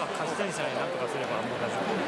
は梶谷さんになんとかすれば。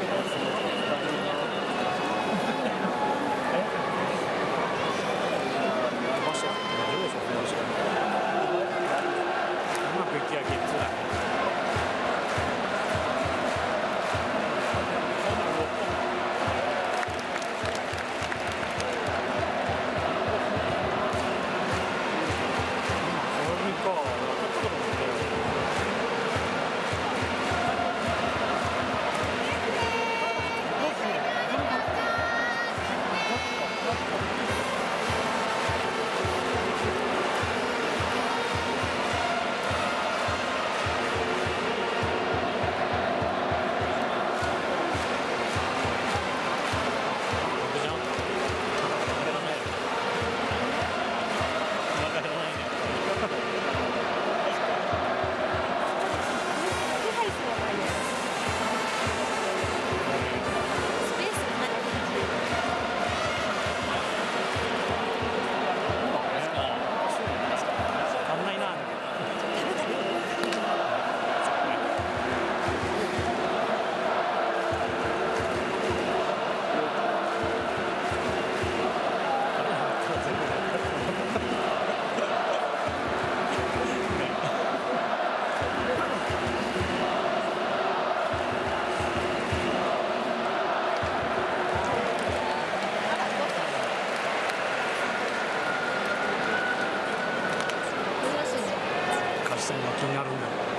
からしても気になるんだ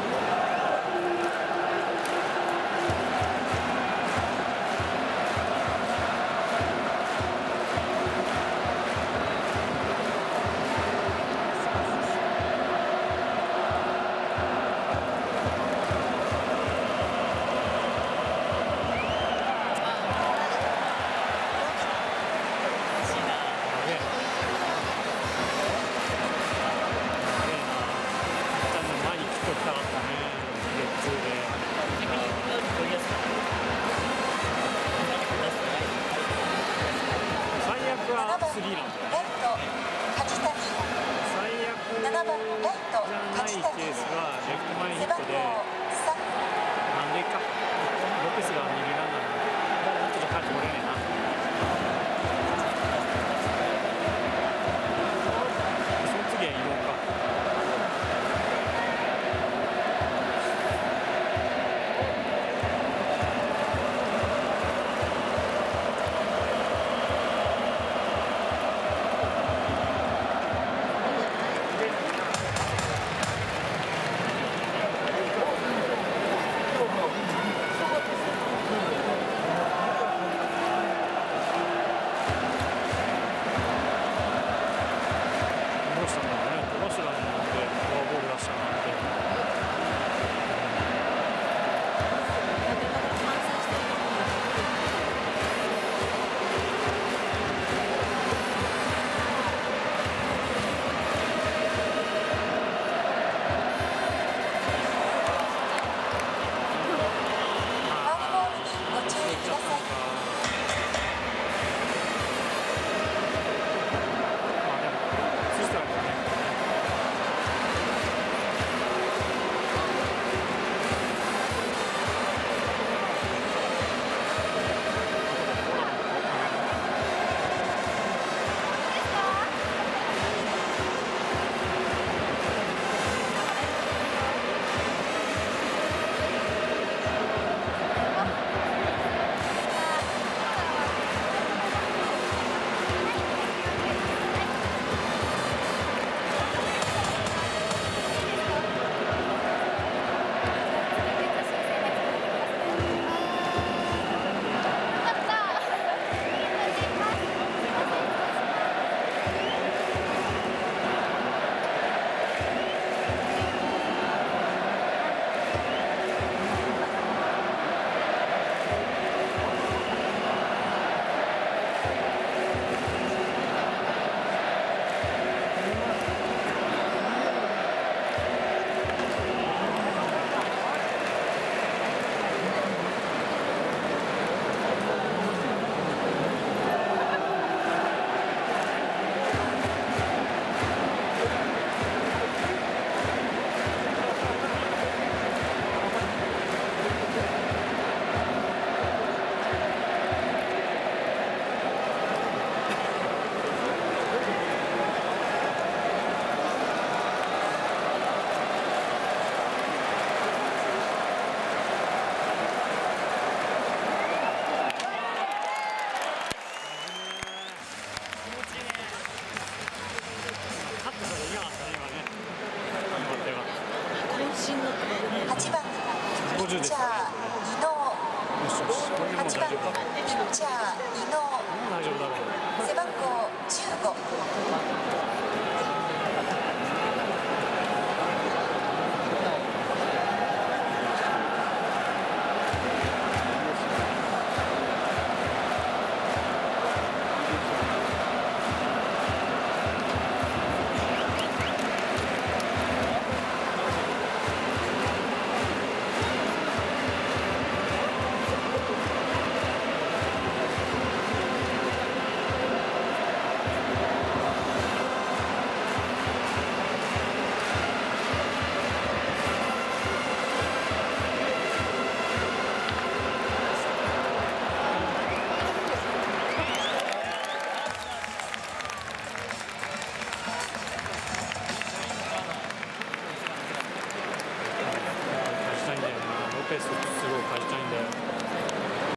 背番号15